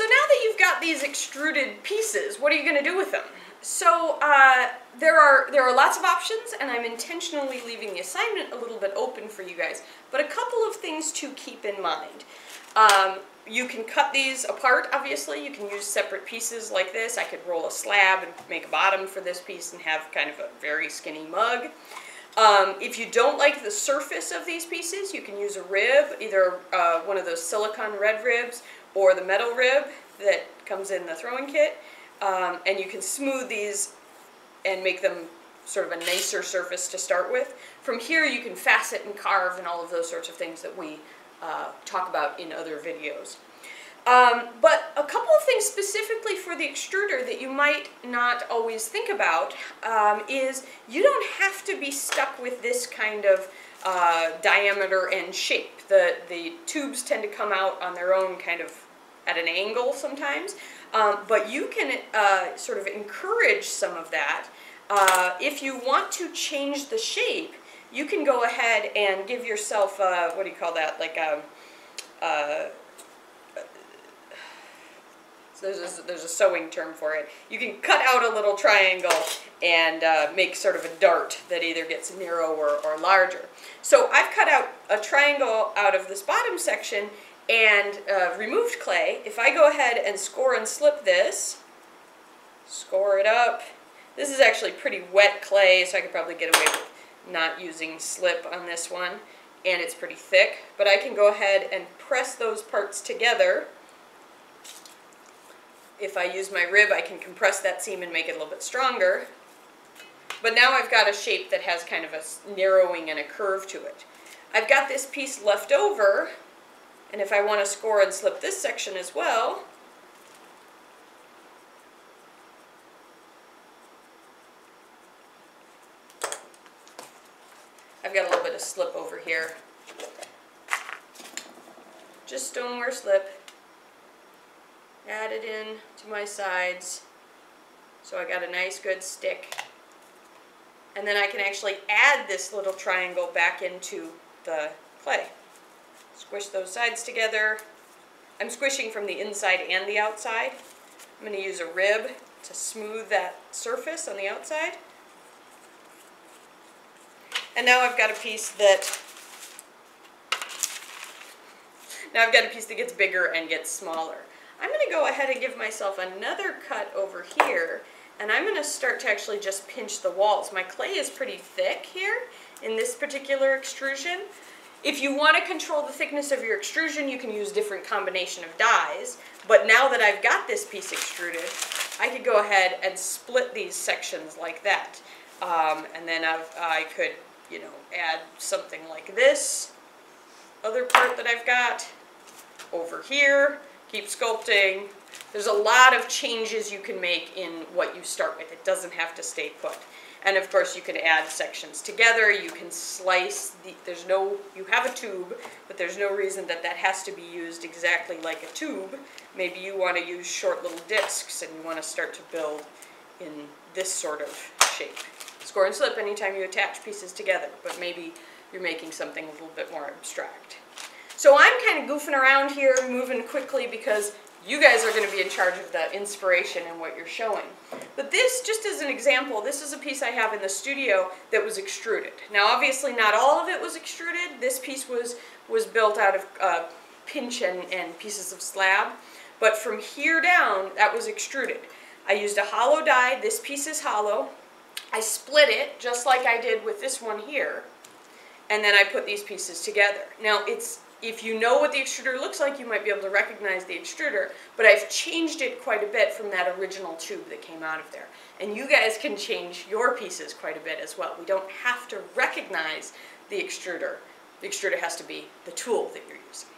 So now that you've got these extruded pieces, what are you going to do with them? So uh, there are there are lots of options, and I'm intentionally leaving the assignment a little bit open for you guys. But a couple of things to keep in mind. Um, you can cut these apart, obviously. You can use separate pieces like this. I could roll a slab and make a bottom for this piece and have kind of a very skinny mug. Um, if you don't like the surface of these pieces, you can use a rib, either uh, one of those silicone red ribs or the metal rib that comes in the throwing kit. Um, and you can smooth these and make them sort of a nicer surface to start with. From here you can facet and carve and all of those sorts of things that we uh, talk about in other videos. Um, but a couple of things specifically for the extruder that you might not always think about um, is you don't have to be stuck with this kind of uh, diameter and shape. The, the tubes tend to come out on their own kind of at an angle sometimes, um, but you can uh, sort of encourage some of that. Uh, if you want to change the shape, you can go ahead and give yourself, a, what do you call that, like a, a there's a, there's a sewing term for it. You can cut out a little triangle and uh, make sort of a dart that either gets narrower or larger. So I've cut out a triangle out of this bottom section and uh, removed clay. If I go ahead and score and slip this, score it up, this is actually pretty wet clay, so I could probably get away with not using slip on this one. And it's pretty thick, but I can go ahead and press those parts together if I use my rib, I can compress that seam and make it a little bit stronger. But now I've got a shape that has kind of a narrowing and a curve to it. I've got this piece left over, and if I want to score and slip this section as well, I've got a little bit of slip over here. Just stoneware slip add it in to my sides so I got a nice good stick. And then I can actually add this little triangle back into the clay. Squish those sides together. I'm squishing from the inside and the outside. I'm going to use a rib to smooth that surface on the outside. And now I've got a piece that now I've got a piece that gets bigger and gets smaller. I'm going to go ahead and give myself another cut over here and I'm going to start to actually just pinch the walls. My clay is pretty thick here in this particular extrusion. If you want to control the thickness of your extrusion, you can use different combination of dies. But now that I've got this piece extruded, I could go ahead and split these sections like that. Um, and then I've, I could, you know, add something like this other part that I've got over here keep sculpting. There's a lot of changes you can make in what you start with. It doesn't have to stay put. And of course you can add sections together, you can slice, the, there's no, you have a tube, but there's no reason that that has to be used exactly like a tube. Maybe you want to use short little discs and you want to start to build in this sort of shape. Score and slip anytime you attach pieces together, but maybe you're making something a little bit more abstract. So I'm kind of goofing around here, moving quickly because you guys are going to be in charge of the inspiration and what you're showing. But this, just as an example, this is a piece I have in the studio that was extruded. Now obviously not all of it was extruded. This piece was, was built out of uh, pinch and, and pieces of slab. But from here down, that was extruded. I used a hollow die. This piece is hollow. I split it just like I did with this one here. And then I put these pieces together. Now it's if you know what the extruder looks like, you might be able to recognize the extruder, but I've changed it quite a bit from that original tube that came out of there. And you guys can change your pieces quite a bit as well. We don't have to recognize the extruder. The extruder has to be the tool that you're using.